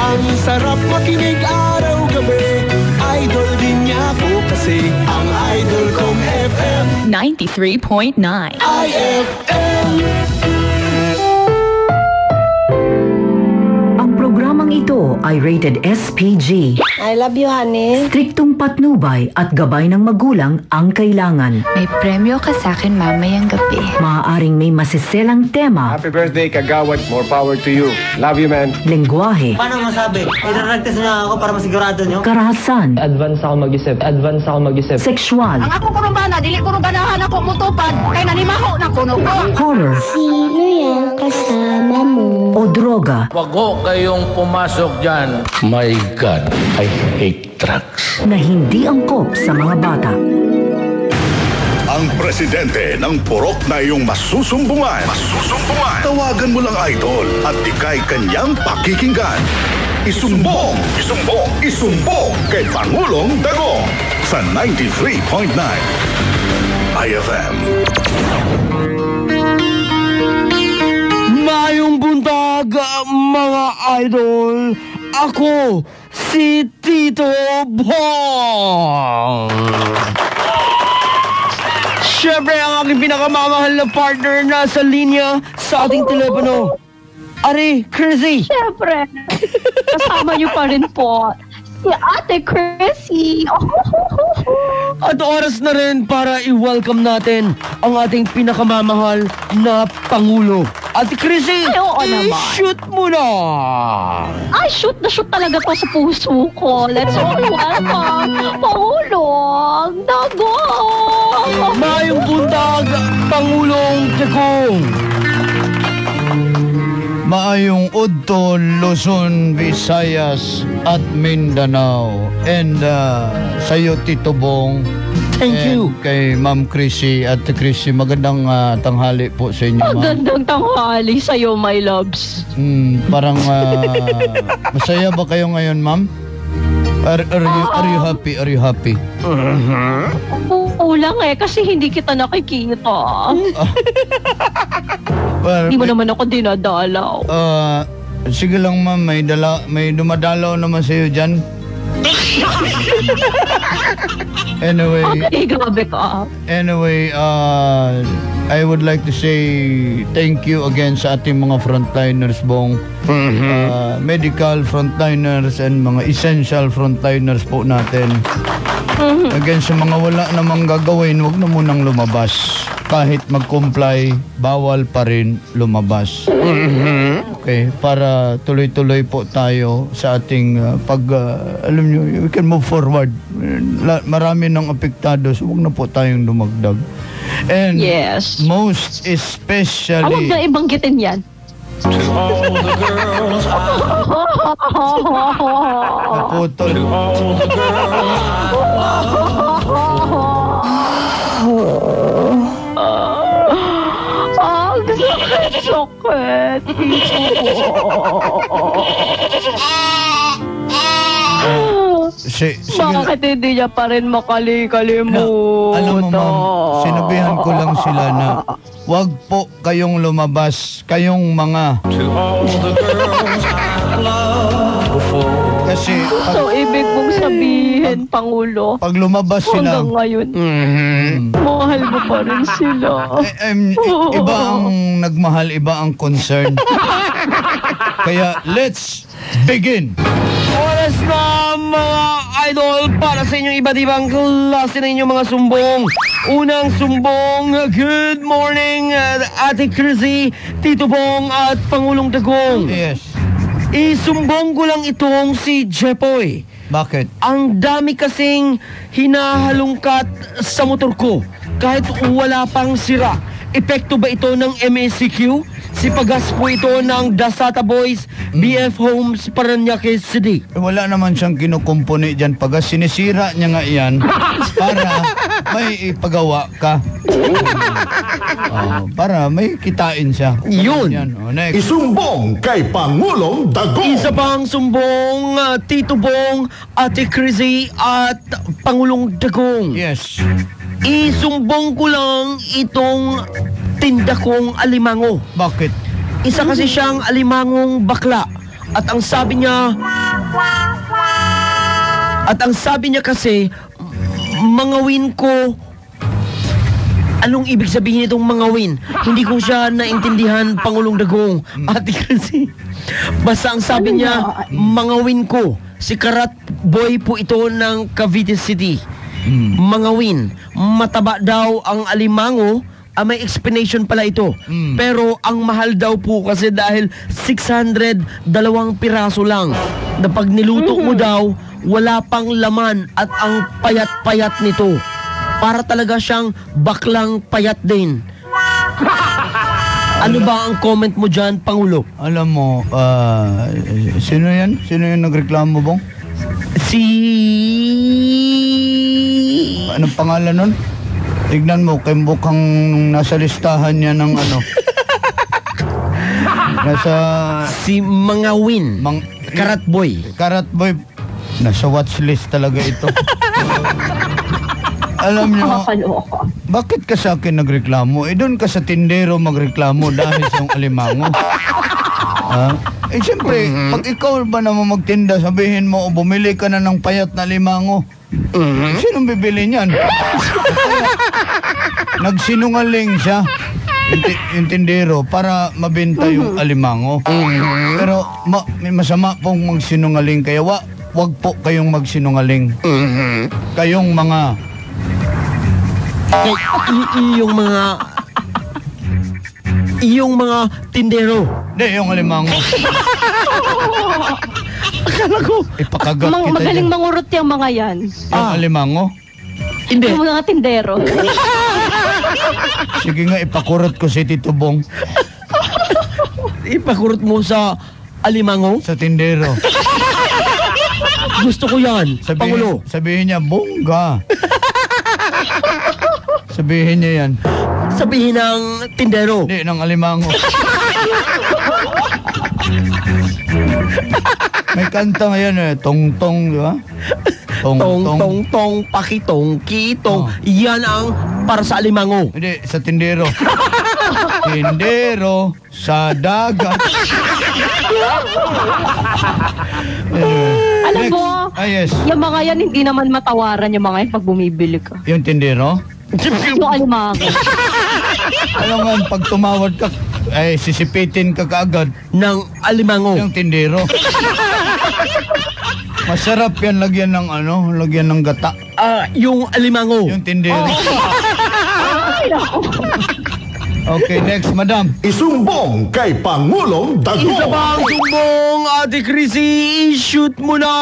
Ang sarap makinig araw-gabi Idol din niya ako kasi Ang idol kong FM 93.9. IFM Ang programang ito ay rated SPG. I love you, honey. Striktong patnubay at gabay ng magulang ang kailangan. May premyo ka sa akin mamayang gabi. Maaaring may masiselang tema, Happy birthday, Kagawad. More power to you. Love you, man. lengguwahe, Paano masabi? Idaragtas na ako para masigurado nyo? karahasan, Advance ako mag-isip. Advance ako mag-isip. sexual, Ako kurubana, dili ko ganahan ako mutupad. Kay nanimaho na kuno ko. horror, Sino yung kasama mo? o droga Wag ho kayong pumasok dyan. My God, I hate drugs. na hindi angkop sa mga bata. Ang presidente ng purok na iyong masusumbungan. Masusumbungan. Tawagan mo lang idol at ikay kanyang pakikinggan. Isumbong, isumbong, isumbong kay Pangulong Dagong sa 93.9 IFM. Mayong buntag, mga idol. Ako, si Tito Bong. Siyempre, ang aking pinakamamahal na partner na sa linya sa ating telepono. Ari, Chrissy. Siyempre, kasama niyo pa rin po. Si Ate Chrissy. At oras na rin para i-welcome natin ang ating pinakamamahal na Pangulo. Ate Chrissy, Ay, oo naman. i-shoot mo na! Ay, shoot na shoot talaga to sa puso ko. Let's all welcome Pangulong Dagong! Mayong buntag, Pangulong Tegong. Maayong Udto, Luzon, Visayas at Mindanao. And uh, sa'yo, Tito Bong. Thank and you. kay Ma'am Chrissy at Chrissy. Magandang ah, tanghali po sa inyo, ma'am. Magandang tanghali sa'yo, my loves. Hmm, parang ah, masaya ba kayo ngayon, ma'am? Are, are, you, are you happy? Are you happy? Kulang eh, kasi hindi kita nakikita. Hindi mo naman ako dinadalaw. ah, sige lang, ma'am. May, dala, may dumadalaw naman sa'yo dyan. anyway, Okay, grabe ka. Anyway, uh, I would like to say thank you again sa ating mga frontliners, Bong. Uh, medical frontliners and mga essential frontliners po natin. Again, sa mga wala namang gagawin, wag na munang lumabas. Kahit mag-comply, bawal pa rin lumabas. Okay, para tuloy-tuloy po tayo sa ating uh, pag, uh, alam nyo, we can move forward. Marami ng apektado, so wag na po tayong dumagdag. And Yes. most Ah, especially, huwag na ibanggitin yan. naputol. Ang sakit, sakit. Si, sige, Bakit hindi niya pa rin makali-kalimutan? alam mo ma'am, sinabihan ko lang sila na wag po kayong lumabas, kayong mga. Kasi pag, So, ibig mong sabihin, Pangulo, pag lumabas sila, hanggang ngayon, mahal mo pa rin sila. Eh, em, i- iba ang nagmahal, iba ang concern. Kaya let's begin. Oras na mga idol para sa inyong iba't ibang klase ng inyong mga sumbong. Unang sumbong, good morning uh, Ate Chrissy, Tito Bong at Pangulong Dagong. Yes. Isumbong ko lang itong si Jepoy. Bakit? Ang dami kasing hinahalungkat sa motor ko kahit wala pang sira. Epekto ba ito ng MACQ? Si Pagas po ito ng Dasata Boys, BF Homes, Paranaque City. Eh, Wala naman siyang kinukumpuni dyan pag sinisira niya nga yan para may ipagawa ka. Oh, para may kitain siya. Yun. Yan, oh, next. Isumbong kay Pangulong Dagong. Isa pang sumbong, uh, Tito Bong, Ate Chrissy at Pangulong Dagong. Yes. Isumbong ko lang itong tinda kong alimango. Bakit? Isa kasi siyang alimangong bakla. At ang sabi niya... At ang sabi niya kasi, mga win ko... Anong ibig sabihin itong mga win? Hindi ko siya naintindihan, Pangulong Dagong. Ate kasi, basta ang sabi niya, mga win ko. Si Karat Boy po ito ng Cavite City. Mga win. Mataba daw ang alimango. Ah, may explanation pala ito. Pero ang mahal daw po kasi dahil 600 dalawang piraso lang. Na pag niluto mo daw, wala pang laman at ang payat-payat nito. Para talaga siyang baklang payat din. Ano ba ang comment mo dyan, Pangulo? Alam mo, ah, sino yan? Sino yung nagreklamo bong? Si... Anong pangalan nun? Tignan mo, kay mukhang nasa listahan niya ng ano. nasa... Si Mga Win. Mang, Karat Boy. Karat Boy. Nasa watchlist talaga ito. Alam niyo, Makakaloko. bakit ka sa akin nagreklamo? Eh doon ka sa tindero magreklamo dahil sa alimango. ha? Eh siyempre, pag ikaw ba naman magtinda, sabihin mo, o bumili ka na ng payat na limango. Sinong bibili niyan? Nagsinungaling siya. Yung, ti- yung tindero para mabenta yung alimango. Pero ma- may masama pong magsinungaling kaya wa, wag po kayong magsinungaling. Kayong mga Kay, yung mga... Yung mga tindero. Hindi, yung alimango. Akala ko, Ipakagat Mang, kita magaling dyan. mangurot yung mga yan. Yung alimango. hindi. Yung mga tindero. Sige nga, ipakurot ko si Tito Bong Ipakurot mo sa alimango. sa tindero. Gusto ko yan, Pangulo. Sabihin, sabihin niya, bongga. sabihin niya yan. Sabihin ng tindero. Hindi, ng alimango. May kanta ngayon eh, tong-tong, di ba? Tong, tong, tong, pakitong, kitong. Oh. Yan ang para sa alimango. Hindi, sa tindero. tindero sa dagat. Alam next. mo, Ah, yes. yung mga yan hindi naman matawaran yung mga yan pag bumibili ka. Yung tindero? Yung alimango. Alam nga, pag tumawad ka, ay sisipitin ka kaagad ng alimango. yung tindero. Masarap yan lagyan ng ano, lagyan ng gata. Ah, yung alimango. Yung tindero. Okay, next, madam. Isumbong kay Pangulong Isa Dagong. pa ang sumbong, Ate Chrissy, i-shoot mo na!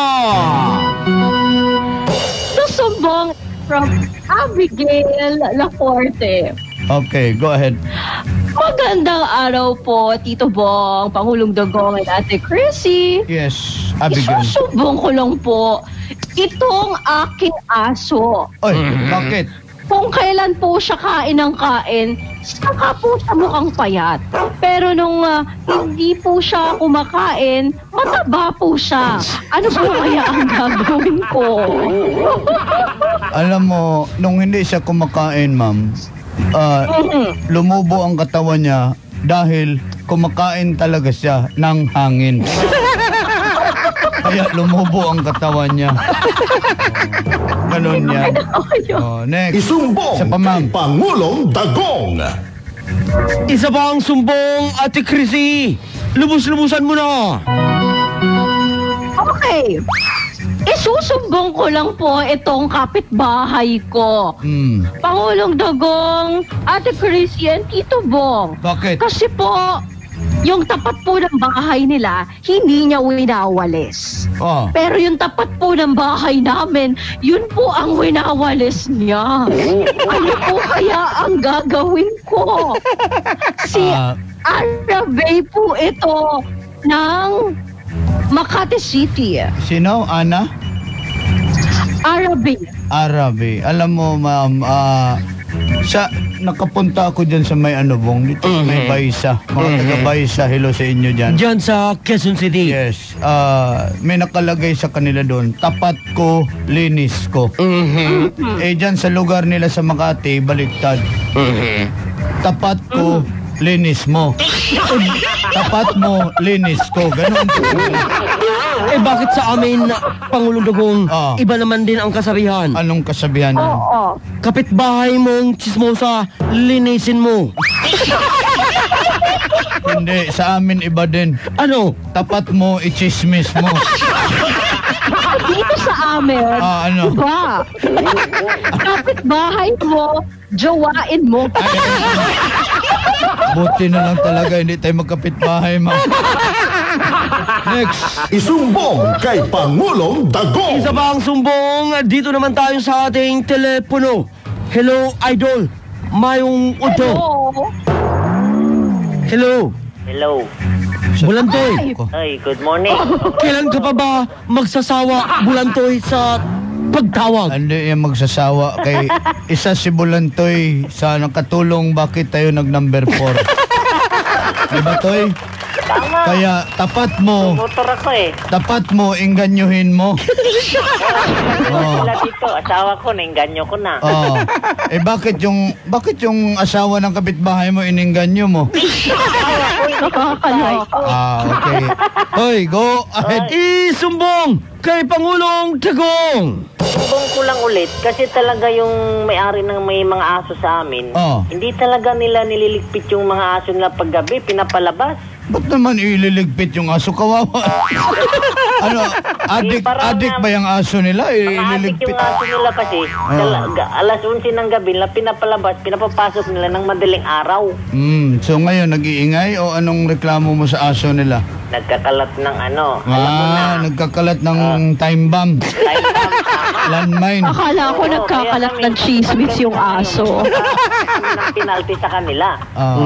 Susumbong from Abigail Laforte. Okay, go ahead. Magandang araw po, Tito Bong, Pangulong Dagong at Ate Chrissy. Yes, Abigail. Isusumbong ko lang po itong aking aso. Oy, bakit? Kung kailan po siya kain ng kain, saka po siya mukhang payat. Pero nung ah, hindi po siya kumakain, mataba po siya. Ano po kaya ang gagawin ko? Alam mo, nung hindi siya kumakain, ma'am, ah, lumubo ang katawan niya dahil kumakain talaga siya ng hangin. Kaya lumubo ang katawan niya. Oh, ganun yan. Oh, next. Isumbong Isa pa, ma'am. kay Pangulong Dagong. Isa pa ang sumbong, Ate Chrissy. Lubos-lubusan mo na. Okay. Isusumbong ko lang po itong kapitbahay ko. Hmm, Pangulong Dagong, Ate Chrissy and Tito Bong. bakit? Kasi po, yung tapat po ng bahay nila, hindi niya winawalis. Oh, Pero yung tapat po ng bahay namin, yun po ang winawalis niya. Ano po kaya ang gagawin ko? Si Ah. Arabe po ito ng Makati City. sino? Ana? Arabe. Arabi. Alam mo, ma'am, ah, sa nakapunta ako dyan sa may ano bong dito sa may Baisa. Mga taga Baisa, hello sa inyo dyan. Diyan sa Quezon City. Yes. ah, may nakalagay sa kanila doon, tapat ko, linis ko. Eh dyan sa lugar nila sa Makati, baliktad. Tapat ko, linis mo. Tapat mo, linis ko. Ganon. Eh bakit sa amin, Pangulong Dugong, Ah. iba naman din ang kasabihan? Anong kasabihan yan? Oo. Kapitbahay mong chismosa, linisin mo. Hindi, sa amin iba din. Ano? Tapat mo, ichismis mo. Dito sa amin, Ah, ano? iba. Kapit bahay mo, jowain mo. Buti na lang talaga, hindi tayo magkapit-bahay, ma'am. Next. Isumbong kay Pangulong Dagong. Isa pa ang sumbong, dito naman tayo sa ating telepono. Hello, Idol. Mayong uto. Hello. Hello. Bulantoy. Ay, good morning. Kailan ka pa ba magsasawa, Bulantoy, sa pagtawag? Hindi yan magsasawa kay isa si Bulantoy sa nakatulong bakit tayo nag number 4. Diba, Toy? Tama. Kaya tapat mo, Motor ako eh. tapat mo, inganyuhin mo. Oo. Wala dito. Asawa ko, nainganyo ko na. Oh. Eh bakit yung bakit yung asawa ng kapitbahay mo iningganyo mo? Ah, okay. Hoy, go ahead. Isumbong kay Pangulong Dagong. Sumbong ko lang ulit kasi talaga yung may-ari ng may mga aso sa amin, Oh. hindi talaga nila nililigpit yung mga aso nila paggabi, pinapalabas. Ba't naman ililigpit yung aso kawawa? ano, adik, parang, adik um, ba yung aso nila? Mga adik Ililigpit. yung aso nila kasi, talaga, alas 11 ng gabi nila pinapalabas, pinapapasok nila ng madaling araw. Hmm, so ngayon nag-iingay o anong reklamo mo sa aso nila? Nagkakalat ng ano, alam mo na. Ah, nagkakalat ng time bomb, Time bomb, tama. landmine. Akala ko Oo, nagkakalat kaya ng chismis yung aso. ng penalty sa kanila. Ah.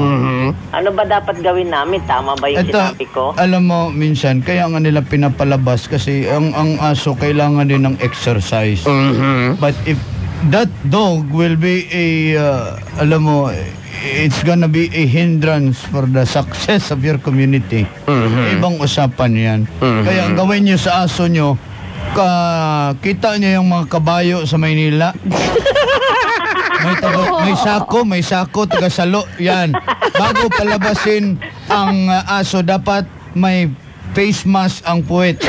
Ano ba dapat gawin namin? Tama ba yung Ito, sinabi ko? alam mo, minsan, kaya nga nila pinapalabas kasi ang, ang aso kailangan din ng exercise. But if that dog will be a, uh, alam mo, it's gonna be a hindrance for the success of your community. Ibang usapan yan. Kaya ang gawin nyo sa aso nyo, ka, kita nyo yung mga kabayo sa Maynila. May, taga, may sako, may sako, taga salo. Yan. Bago palabasin ang uh, aso, dapat may face mask ang puwet.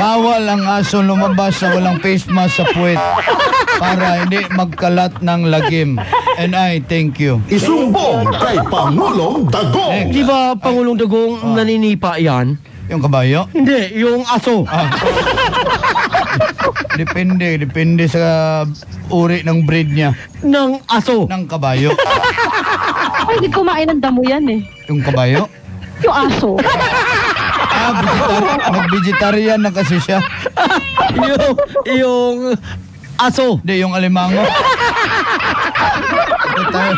Bawal ang aso lumabas sa walang face mask sa puwet para hindi magkalat ng lagim. And I thank you. Isumbong kay Pangulong Dagong. Di ba, Pangulong Dagong, naninipa yan? Yung kabayo? Hindi, yung aso. Ah. depende, depende sa uri ng breed niya. Ng aso. Ng kabayo. Pwede kumain ng damo yan eh. Yung kabayo? Yung aso. Vegetarian. Nag-vegetarian na kasi siya. yung, yung aso. Hindi, yung alimango. Ito tayo.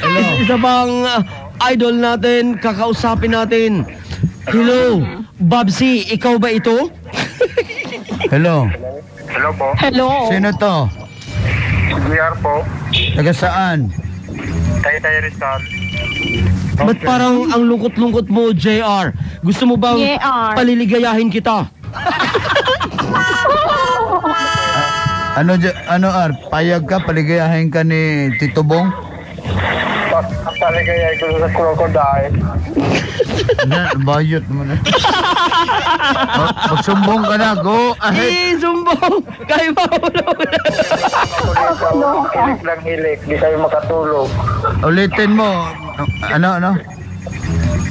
Hello. Is- isa pang uh, idol natin, kakausapin natin. Hello, Babsi, ikaw ba ito? Hello. Hello po. Hello. Sino to? GR po. Taga saan? Tayo tayo Rizal. Ba't parang ang lungkot-lungkot mo, JR? Gusto mo bang JR. paliligayahin kita? Ano, j- ano, Ar? Payag ka, paligayahin ka ni Tito Bong? Taligay ko sa crocodile. Na, bayot naman. eh. Oh, Magsumbong ka na, go ahead. Eh, sumbong! Kay Paolo Hilik lang hilik. Di kayo makatulog. Ulitin mo. Ano, ano?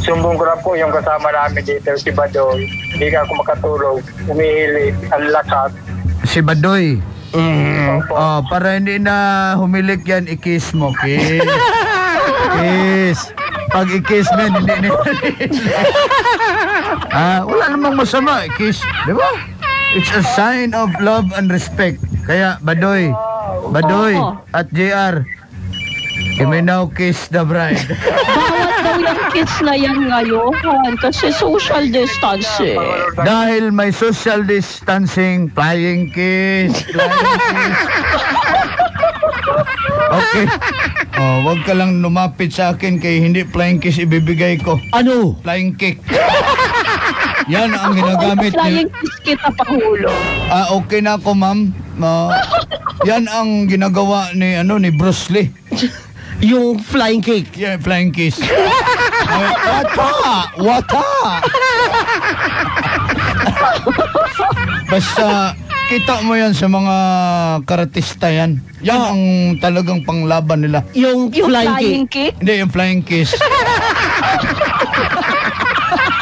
Sumbong ko na po yung kasama namin dito, si Badoy. Hindi ka ako makatulog. Umihilik. Ang lakas. Si Badoy. Opo. Oh, para hindi na humilik yan, i-kiss mo. Kiss. Kiss. Pag i-kiss yan, hindi na. ah, wala namang masama, i-kiss. Di ba? It's a sign of love and respect. Kaya, Badoy, Badoy, Oo. at JR, you may now kiss the bride. Bawat daw yung kids na yan ngayon kasi social distancing. Dahil may social distancing, flying kiss, flying kiss. Okay. Oh, wag ka lang lumapit sa akin kay hindi flying kiss ibibigay ko. Ano? Flying kick. Yan ang ginagamit Flying ni... kiss kita, Pangulo. Ah, okay na ako, ma'am. Ah, yan ang ginagawa ni ano ni Bruce Lee. Yung flying cake. Yeah, flying kiss. Ay, wata! Wata! Basta, kita mo yan sa mga karatista yan. Yan ang talagang panglaban nila. Yung, Yung flying, flying cake. kick? Hindi, yung flying kiss.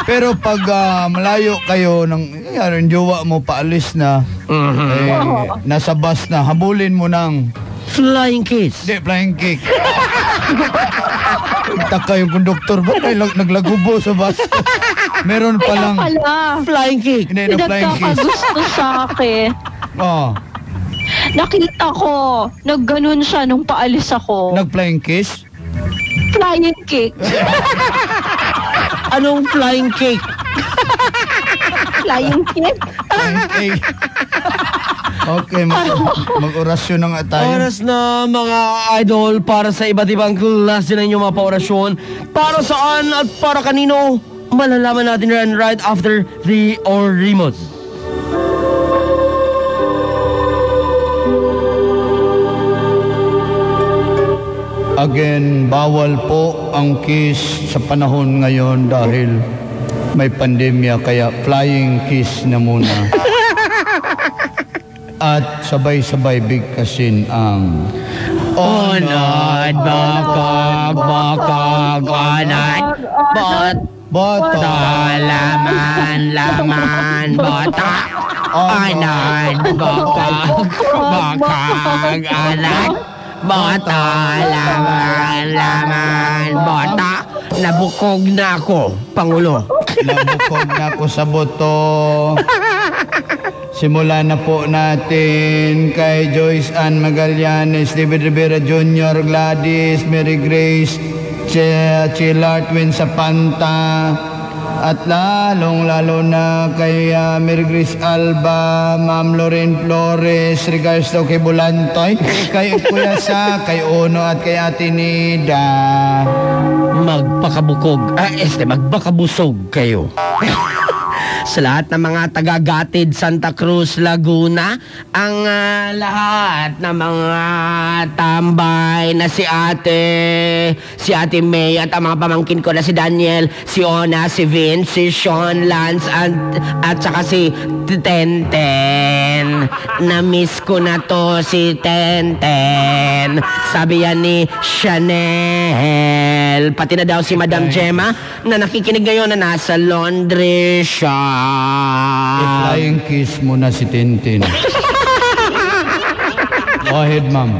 Pero pag ah, malayo kayo ng yan, yung jowa mo paalis na, eh, nasa bus na, habulin mo ng Flying kiss. hindi, flying kick. Taka yung konduktor ba? Ay, lag- naglagubo sa bus. Meron Kaya palang... pala. Flying cake. Hindi, no flying kiss. Pinagkakagusto sa akin. Oh, Nakita ko, nagganon siya nung paalis ako. nag-flying kiss? Flying kick. Anong flying cake? Flying kick. Flying kick. Okay, mag- mag-orasyon na nga tayo. Oras na mga idol para sa iba't ibang klase ng inyong mga paorasyon. Para saan at para kanino? Malalaman natin yan right after the Orimos. Again, bawal po ang kiss sa panahon ngayon dahil may pandemya kaya flying kiss na muna. At sabay-sabay bigkasin ang Onad, bakag, bakag, onad, bot, bata. laman, laman, bota. Onad, bakag, bakag, onad, bota, laman, laman, bota. Nabukog na ako, Pangulo. Nabukog na ako sa boto. Simulan na po natin kay Joyce Ann Magallanes, David Rivera Jr., Gladys, Mary Grace, Ch- Chillart Win sa Panta, at lalong lalo na kay ah, Mary Grace Alba, Ma'am Lorraine Flores, regards daw kay Bulantoy, kay Kuya Sa, kay Uno at kay Ate Nida. Magpakabukog, ah, este, magpakabusog kayo. sa lahat ng mga taga-Gatid, Santa Cruz, Laguna, ang ah, lahat ng mga tambay na si ate, si ate May at ang mga pamangkin ko na si Daniel, si Ona, si Vince, si Sean, Lance, at, at saka si Tenten. Na-miss ko na to si Tenten. Sabi yan ni Chanel. Pati na daw si Madam Gemma na nakikinig ngayon na nasa laundry shop. I-flying kiss mo na si Tintin. Go ahead, ma'am.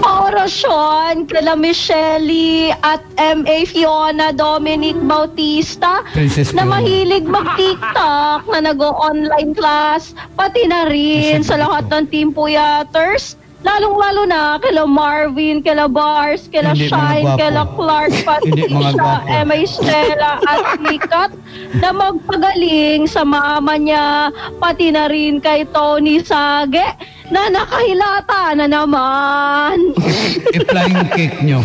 Orasyon kila Michelle at M.A. Fiona Dominic Bautista Princess na Fiona. mahilig mag-TikTok na nag-online class pati na rin sa lahat ng Team Puyaters Lalong-lalo na kila Marvin, kila Bars, kila Hindi mga Shine, gwapo. kila Clark, Hindi mga Patricia, gwapo. Emma Estela at Likat na magpagaling sa mama niya, pati na rin kay Tony Sage na nakahilata na naman. I-flying kick nyo.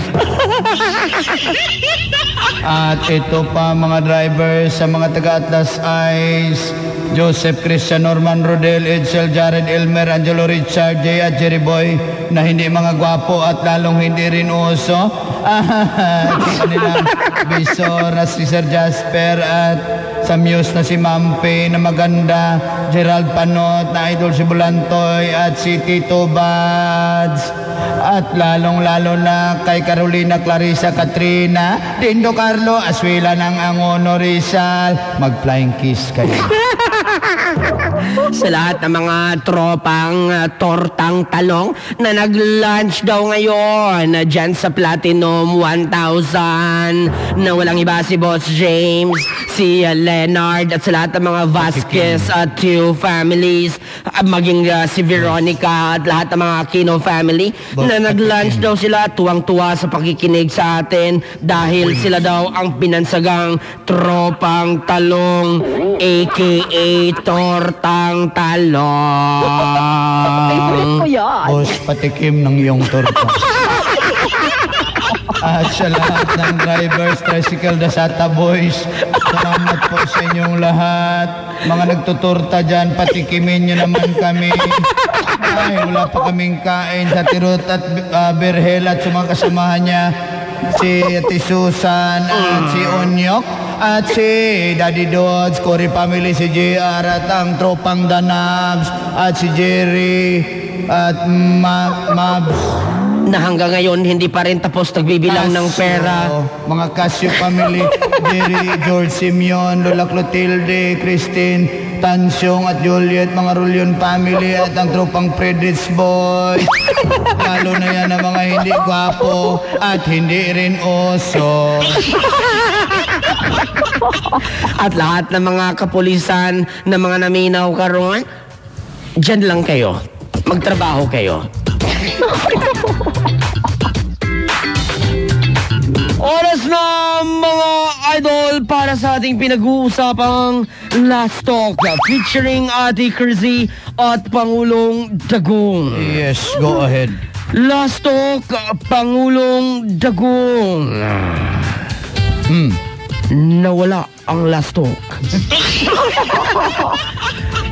At ito pa mga drivers sa mga taga-Atlas Ice, Joseph Christian Norman Rodel, Edsel Jared Elmer, Angelo Richard, Jay at Jerry Boy na hindi mga gwapo at lalong hindi rin uso. Ah, nila Bisor na si Sir Jasper at sa Muse na si Mampe na maganda, Gerald Panot na idol si Bulantoy at si Tito Bads. At lalong-lalo na kay Carolina Clarissa Katrina, Dindo Carlo, Aswila ng Angono Rizal. Mag-flying kiss kayo. sa lahat ng mga tropang uh, tortang talong na nag-lunch daw ngayon na dyan sa Platinum 1000 na walang iba si Boss James, si uh, Leonard at sa lahat ng mga Vasquez at Tew families uh, maging uh, si Veronica at lahat ng mga Kino family na nag-lunch daw sila. Tuwang-tuwa sa pakikinig sa atin dahil sila daw ang pinansagang tropang talong aka tortang Favorite ko talong. yan. Boss, patikim ng iyong torta. At sa lahat ng drivers, tricycle, Dasata Boys, salamat po sa inyong lahat. Mga nagtuturta dyan, patikimin nyo naman kami. Ay, wala pa kaming kain sa Tirot at uh, Berhel at sa mga kasamahan niya. Si Ate Susan at si Onyok at si Daddy Dodds, Cory Family, si JR at ang tropang Danabs at si Jerry at Ma Mabs. Na hanggang ngayon, hindi pa rin tapos nagbibilang ng pera. Casio, mga Casio family, Jerry, George Simeon, Lola Clotilde, Christine, Tansyong at Juliet, mga Rulion family at ang tropang Predits Boy. Lalo na yan ang mga hindi gwapo at hindi rin oso. At lahat ng mga kapulisan na mga naminaw karon, dyan lang kayo. Magtrabaho kayo. Oras na mga idol para sa ating pinag-uusapang Last Talk featuring Ate Crazy at Pangulong Dagong. Yes, go ahead. Last Talk, Pangulong Dagong. Hmm. Nawala ang last talk.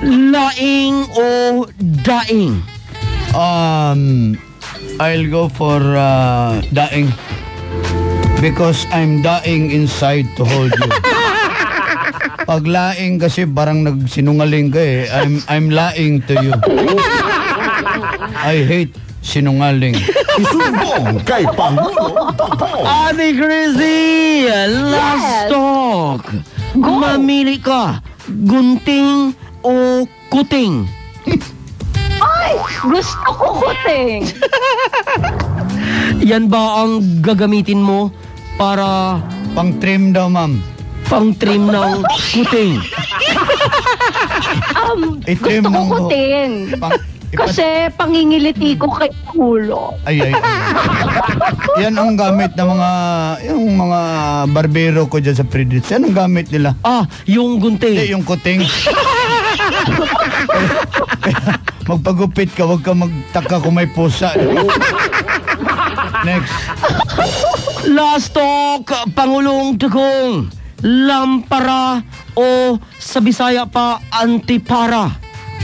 Laing o daing? Um, I'll go for uh, daing. Because I'm dying inside to hold you. Pag laing kasi parang nagsinungaling ka eh. I'm, I'm lying to you. I hate sinungaling. Sumbong kay Pangulong Dagong. Ate Crazy, last talk. Mamili ka, gunting o kuting? Ay, gusto ko kuting. Yan ba ang gagamitin mo para Pang trim daw, ma'am. pang trim ng kuting? Um, Itim gusto ko kuting. Pang, Kasi pangingiliti ko kay ulo. ay, ay, ay. Yan ang gamit ng mga, yung mga barbero ko dyan sa Predits. Yan ang gamit nila. Ah, yung Hindi, gunting. yung kuting. Magpagupit ka, huwag ka magtaka kung may pusa. Next. Last talk, Pangulong Dagong. Lampara o sa Bisaya pa, antipara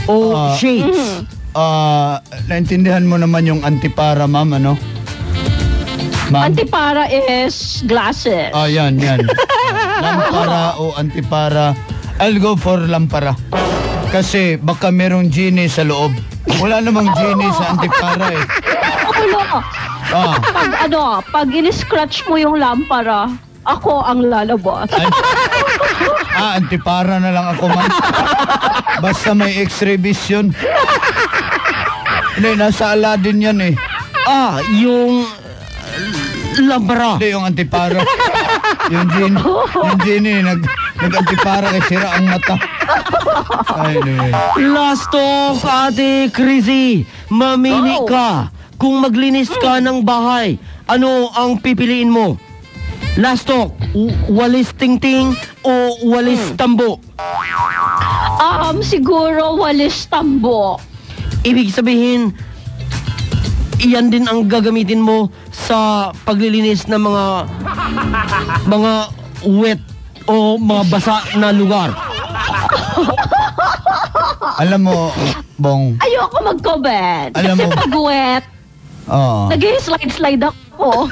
o Ah, shades. Ah, naintindihan mo naman yung antipara, ma'am, ano? Ma'am? Antipara is glasses. Ah, yan, yan. lampara o antipara. I'll go for lampara. Kasi baka merong genie sa loob. Wala namang genie sa antipara eh. Ulo. Ah, Pag ano, pag in-scratch mo yung lampara, ako ang lalabas. an- ah, antipara na lang ako man. Basta may x-ray vision. Hindi, nasa Aladdin yan eh. Ah, yung uh, lampara. Hindi, yung antipara. Yung genie, yung genie, nag, nag-antipara kay sira ang mata. Anyway. Last talk, Ate Crazy. Mamili Go. ka. Kung maglinis ka ng bahay, ano ang pipiliin mo? Last talk, walis tingting o walis tambo? Um, siguro walis tambo. Ibig sabihin, iyan din ang gagamitin mo sa paglilinis ng mga mga wet o mga basa na lugar. Alam mo, Bong, Ayoko mag-comment. Alam Kasi mo- pag wet, oh, nag-slide-slide ako.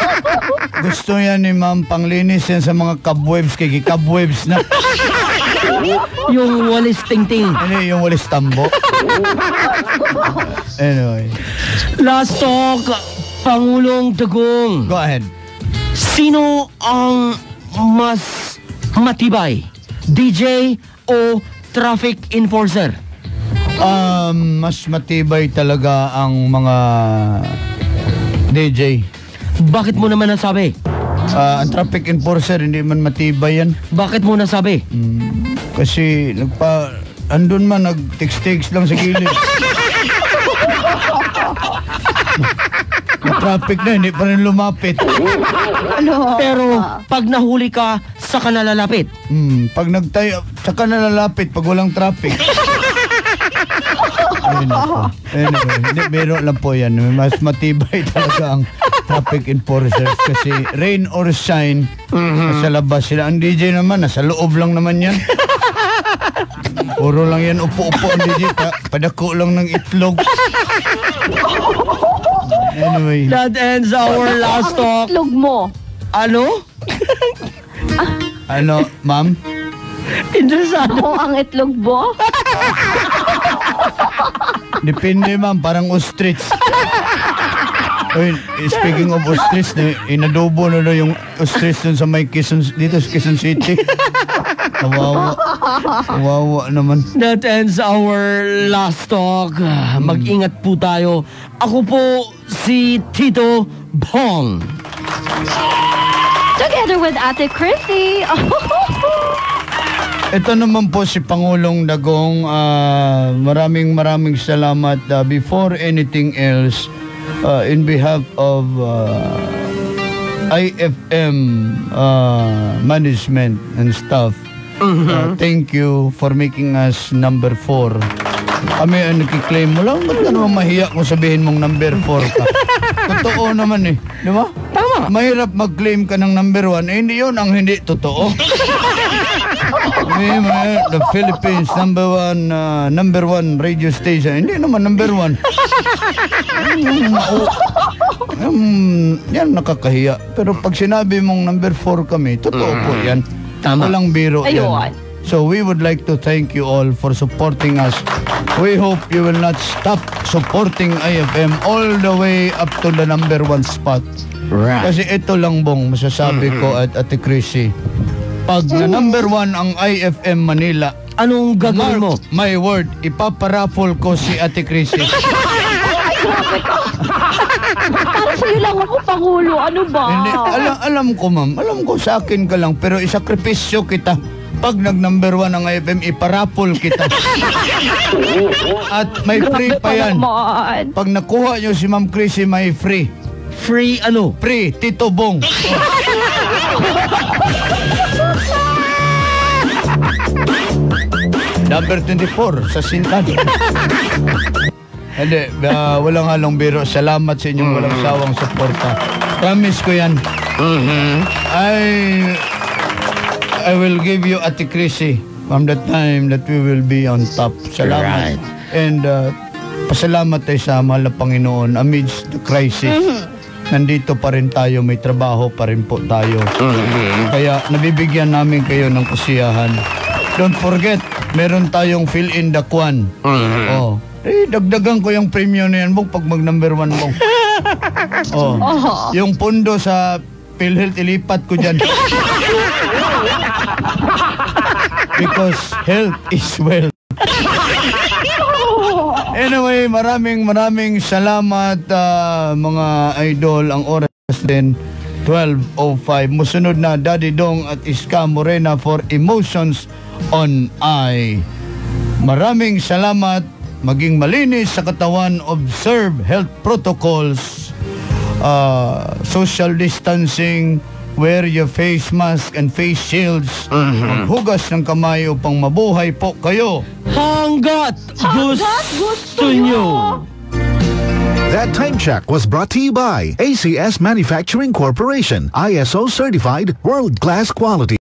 gusto yan ni ma'am panglinis yan sa mga cobwebs, kay cobwebs na. Yung walis tingting. Ano yung walis tambo? anyway, Last talk, Pangulong Dagong. go ahead. Sino ang mas matibay? DJ o traffic enforcer? Um, mas matibay talaga ang mga DJ. Bakit mo naman nasabi? Ah, ang traffic enforcer, hindi man matibay yan. Bakit mo nasabi? Mm, kasi nagpa... Andun man, nag-text-text lang sa gilid. traffic na, hindi pa rin lumapit. Pero pag nahuli ka, saka nalalapit. Hmm, pag nagtayo, saka nalalapit pag walang traffic. Ayun ako. Anyway, hindi, biro lang po yan. Mas matibay talaga ang traffic enforcers kasi rain or shine, nasa labas sila. Ang DJ naman, nasa loob lang naman yan. Puro lang yan, upo-upo ang. Pa, padako lang ng itlog. Anyway, That ends our last talk. Itlog mo. Ano? ano, ma'am? Interesado. Ako ang itlog mo? Depende ma'am, parang ostrich. Uy, speaking of ostrich, na, inadobo na na yung ostrich dun sa may Quezon, dito sa Quezon City. Kawawa. Kawawa naman. That ends our last talk. Mag-ingat po tayo. Ako po si Tito Bong. Together with Ate Chrissy. Ito naman po si Pangulong Dagong. ah, maraming maraming salamat. Ah, before anything else, ah, in behalf of ah, IFM ah, management and staff, ah, thank you for making us number four. Kami ang nakiklaim mo lang, ba't ka naman mahiya kung sabihin mong number four ka? Totoo naman eh, di ba? Tama. Mahirap mag-claim ka ng number one, eh hindi yun ang hindi totoo. Mga- the Philippines number one uh, number one radio station. Hindi naman number one. Mm, mau- um, yan nakakahiya. Pero pag sinabi mong number four kami, totoo po yan. Tama. Walang biro Ayun. yan. So we would like to thank you all for supporting us. We hope you will not stop supporting IFM all the way up to the number one spot. Right. Kasi ito lang bong masasabi ko at Ate Chrissy. Pag na number one ang IFM Manila, Anong gagawin mo? mark my word, ipaparaffle ko si Ate Chrissy. Para sa'yo lang ako, Pangulo. Ano ba? Hindi, alam, alam ko ma'am, alam ko sa akin ka lang, pero isakripisyo kita. Pag nag number one ang IFM, iparaffle kita. At may free pa yan. Pag nakuha nyo si Ma'am Chrissy, may free. Free ano? Free, Tito Bong. Number 24 sa Sintan. Hindi, ah, walang halong biro. Salamat sa inyong walang sawang suporta. Promise ko yan. I I will give you Ate Chrissy from the time that we will be on top. Salamat. Right. And uh, pasalamat tayo sa mahal na Panginoon amidst the crisis. Nandito pa rin tayo, may trabaho pa rin po tayo. Kaya nabibigyan namin kayo ng kasiyahan. Don't forget, meron tayong fill in the kwan. Oh. Eh, dagdagan ko yung premium na yan, Bong, pag mag number one, Bong. oh. Yung pundo sa PhilHealth, ilipat ko dyan. Because health is wealth. Anyway, maraming maraming salamat ah, mga idol. Ang oras din 12.05. Musunod na Daddy Dong at Iska Morena for Emotions on I. Maraming salamat. Maging malinis sa katawan. Observe health protocols. ah, social distancing. Wear your face mask and face shields. Maghugas ng kamay upang mabuhay po kayo. Hanggat gusto nyo. That time check was brought to you by ACS Manufacturing Corporation, ISO certified, world class quality.